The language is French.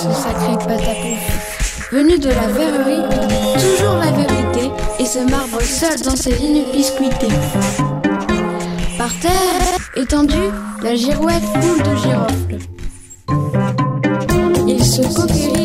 ce sacré pâte. Venu de la verrerie, toujours la vérité, et se marbre seul dans ses lignes biscuitées. Par terre, étendue, la girouette coule de girofle. Il se coquille.